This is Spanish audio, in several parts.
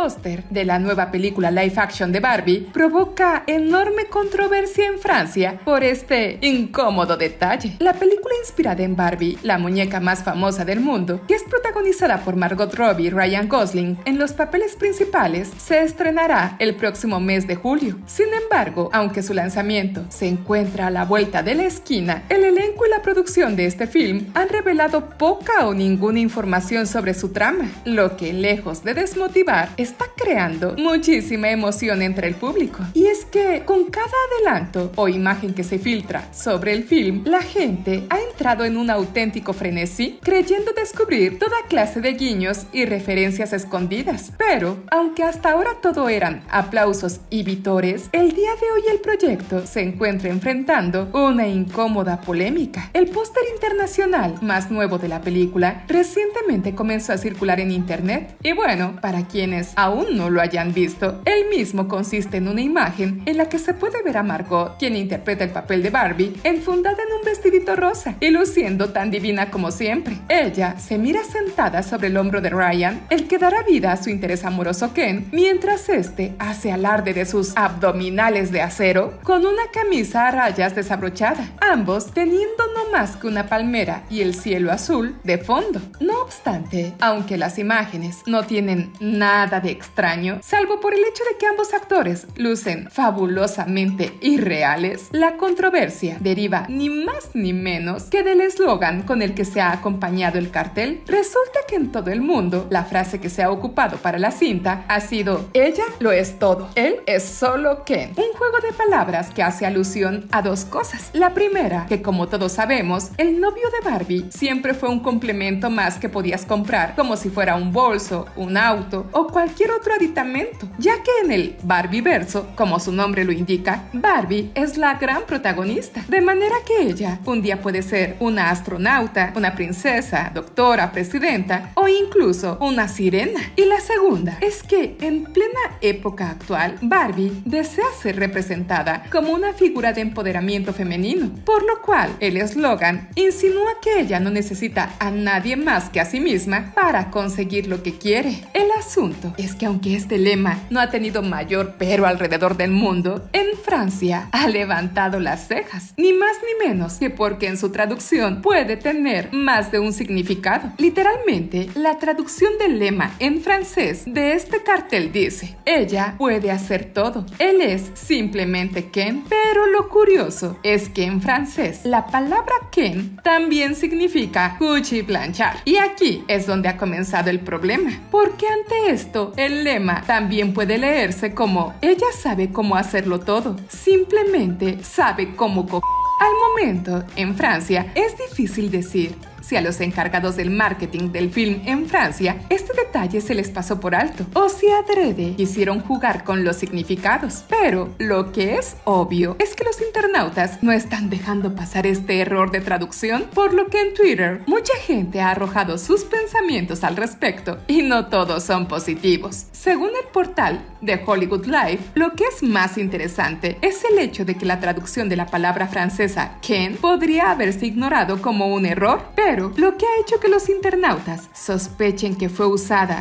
póster de la nueva película live action de Barbie provoca enorme controversia en Francia por este incómodo detalle. La película inspirada en Barbie, la muñeca más famosa del mundo, que es protagonizada por Margot Robbie y Ryan Gosling en los papeles principales, se estrenará el próximo mes de julio. Sin embargo, aunque su lanzamiento se encuentra a la vuelta de la esquina, el elenco y la producción de este film han revelado poca o ninguna información sobre su trama, lo que lejos de desmotivar está creando muchísima emoción entre el público. Y es que con cada adelanto o imagen que se filtra sobre el film, la gente ha entrado en un auténtico frenesí, creyendo descubrir toda clase de guiños y referencias escondidas. Pero, aunque hasta ahora todo eran aplausos y vitores, el día de hoy el proyecto se encuentra enfrentando una incómoda polémica. El póster internacional más nuevo de la película recientemente comenzó a circular en internet y bueno, para quienes aún no lo hayan visto, el mismo consiste en una imagen en la que se puede ver a Margot, quien interpreta el papel de Barbie, enfundada en un vestidito rosa y luciendo tan divina como siempre. Ella se mira sentada sobre el hombro de Ryan, el que dará vida a su interés amoroso Ken, mientras este hace alarde de sus abdominales de acero con una camisa a rayas desabrochada, ambos teniendo más que una palmera y el cielo azul de fondo. No obstante, aunque las imágenes no tienen nada de extraño, salvo por el hecho de que ambos actores lucen fabulosamente irreales, la controversia deriva ni más ni menos que del eslogan con el que se ha acompañado el cartel. Resulta que en todo el mundo la frase que se ha ocupado para la cinta ha sido ella lo es todo, él es solo Ken. Un juego de palabras que hace alusión a dos cosas. La primera, que como todos sabemos, el novio de Barbie siempre fue un complemento más que podías comprar, como si fuera un bolso, un auto o cualquier otro aditamento, ya que en el Barbie verso, como su nombre lo indica, Barbie es la gran protagonista, de manera que ella un día puede ser una astronauta, una princesa, doctora, presidenta o incluso una sirena. Y la segunda es que en plena época actual, Barbie desea ser representada como una figura de empoderamiento femenino, por lo cual el eslogan insinúa que ella no necesita a nadie más que a sí misma para conseguir lo que quiere. El asunto es que aunque este lema no ha tenido mayor pero alrededor del mundo, en Francia ha levantado las cejas, ni más ni menos que porque en su traducción puede tener más de un significado. Literalmente, la traducción del lema en francés de este cartel dice, ella puede hacer todo, él es simplemente Ken, pero lo curioso es que en francés la palabra Ken también significa cuchi planchar. Y aquí es donde ha comenzado el problema, porque ante esto el lema también puede leerse como ella sabe cómo hacerlo todo, simplemente sabe cómo co al momento, en Francia, es difícil decir si a los encargados del marketing del film en Francia este detalle se les pasó por alto o si adrede quisieron jugar con los significados. Pero lo que es obvio es que los internautas no están dejando pasar este error de traducción, por lo que en Twitter mucha gente ha arrojado sus pensamientos al respecto y no todos son positivos. Según el portal de Hollywood Live, lo que es más interesante es el hecho de que la traducción de la palabra francesa Ken podría haberse ignorado como un error, pero lo que ha hecho que los internautas sospechen que fue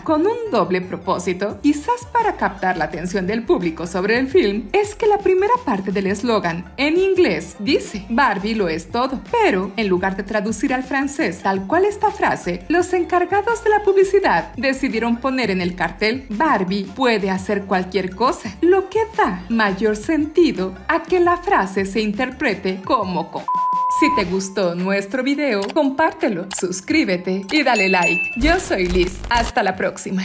con un doble propósito, quizás para captar la atención del público sobre el film, es que la primera parte del eslogan en inglés dice Barbie lo es todo, pero en lugar de traducir al francés tal cual esta frase, los encargados de la publicidad decidieron poner en el cartel Barbie puede hacer cualquier cosa, lo que da mayor sentido a que la frase se interprete como co si te gustó nuestro video, compártelo, suscríbete y dale like. Yo soy Liz. Hasta la próxima.